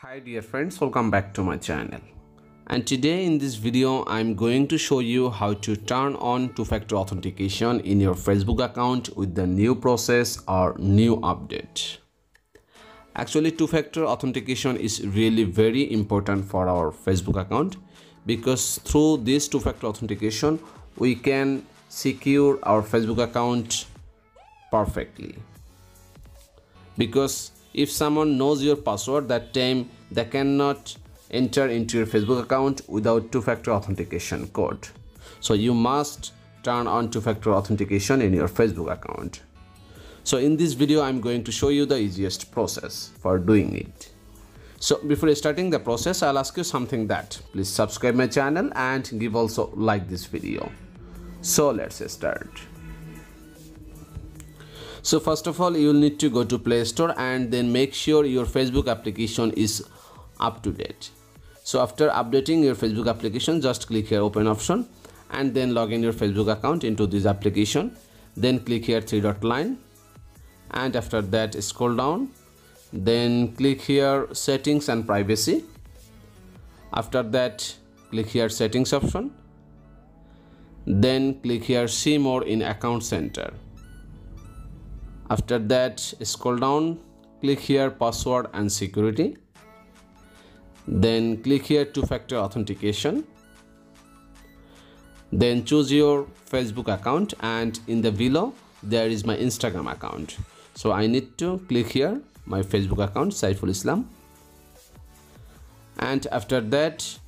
Hi dear friends, welcome back to my channel. And today in this video, I'm going to show you how to turn on two-factor authentication in your Facebook account with the new process or new update. Actually, two-factor authentication is really very important for our Facebook account because through this two-factor authentication, we can secure our Facebook account perfectly. Because if someone knows your password that time they cannot enter into your facebook account without two-factor authentication code. So you must turn on two-factor authentication in your facebook account. So in this video i'm going to show you the easiest process for doing it. So before starting the process i'll ask you something that please subscribe my channel and give also like this video. So let's start so first of all you will need to go to play store and then make sure your facebook application is up to date. So after updating your facebook application just click here open option and then log in your facebook account into this application. Then click here three dot line. And after that scroll down. Then click here settings and privacy. After that click here settings option. Then click here see more in account center after that scroll down click here password and security. Then click here two-factor authentication. Then choose your facebook account and in the below there is my instagram account. So i need to click here my facebook account saiful islam. And after that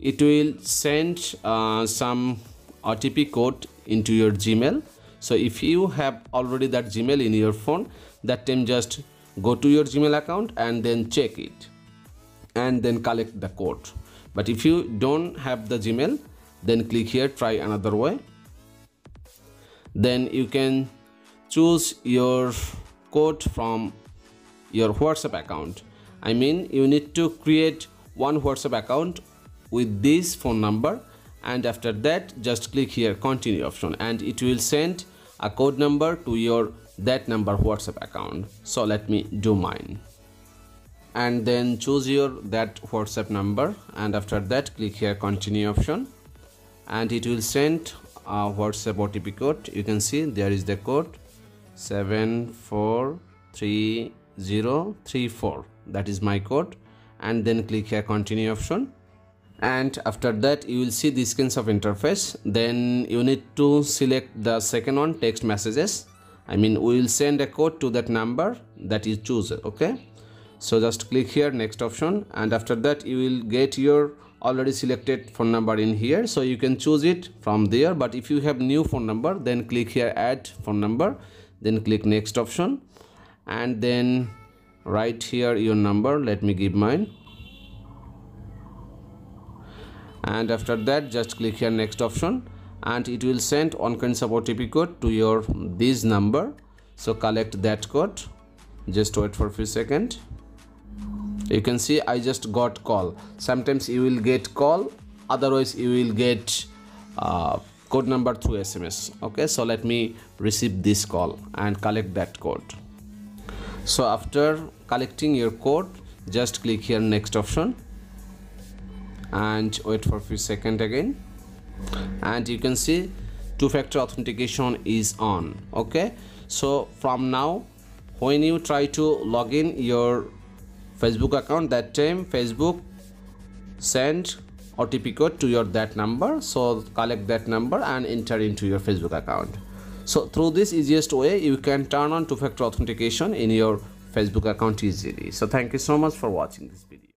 it will send uh, some otp code into your gmail so if you have already that gmail in your phone that time just go to your gmail account and then check it and then collect the code. But if you don't have the gmail then click here try another way. Then you can choose your code from your whatsapp account. I mean you need to create one whatsapp account with this phone number and after that just click here continue option. And it will send a code number to your that number whatsapp account. So let me do mine. And then choose your that whatsapp number. And after that click here continue option. And it will send a whatsapp otp code. You can see there is the code 743034 that is my code. And then click here continue option and after that you will see this kinds of interface. Then you need to select the second one text messages. I mean we will send a code to that number that you choose okay? So just click here next option. And after that you will get your already selected phone number in here. So you can choose it from there. But if you have new phone number then click here add phone number. Then click next option. And then write here your number. Let me give mine and after that just click here next option. And it will send kinds of otp code to your this number. So collect that code. Just wait for a few seconds you can see i just got call. Sometimes you will get call otherwise you will get uh, code number through sms okay so let me receive this call and collect that code. So after collecting your code just click here next option and wait for a few seconds again. And you can see two-factor authentication is on okay? So from now when you try to log in your facebook account that time facebook send otp code to your that number. So collect that number and enter into your facebook account. So through this easiest way you can turn on two-factor authentication in your facebook account easily. So thank you so much for watching this video